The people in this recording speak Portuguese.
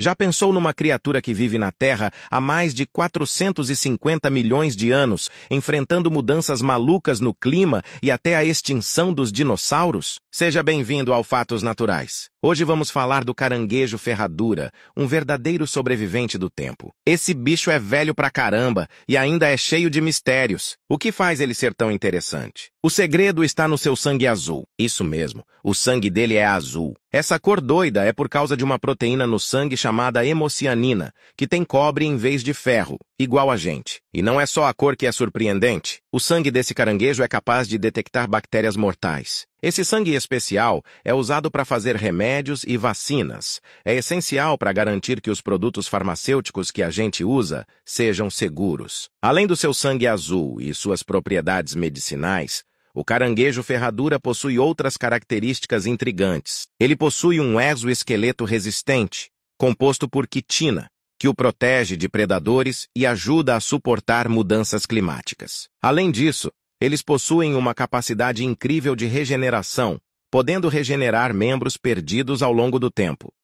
Já pensou numa criatura que vive na Terra há mais de 450 milhões de anos, enfrentando mudanças malucas no clima e até a extinção dos dinossauros? Seja bem-vindo ao Fatos Naturais. Hoje vamos falar do caranguejo ferradura, um verdadeiro sobrevivente do tempo. Esse bicho é velho pra caramba e ainda é cheio de mistérios. O que faz ele ser tão interessante? O segredo está no seu sangue azul. Isso mesmo, o sangue dele é azul. Essa cor doida é por causa de uma proteína no sangue chamada hemocianina, que tem cobre em vez de ferro, igual a gente. E não é só a cor que é surpreendente. O sangue desse caranguejo é capaz de detectar bactérias mortais. Esse sangue especial é usado para fazer remédios e vacinas. É essencial para garantir que os produtos farmacêuticos que a gente usa sejam seguros. Além do seu sangue azul e suas propriedades medicinais, o caranguejo ferradura possui outras características intrigantes. Ele possui um exoesqueleto resistente, composto por quitina, que o protege de predadores e ajuda a suportar mudanças climáticas. Além disso, eles possuem uma capacidade incrível de regeneração, podendo regenerar membros perdidos ao longo do tempo.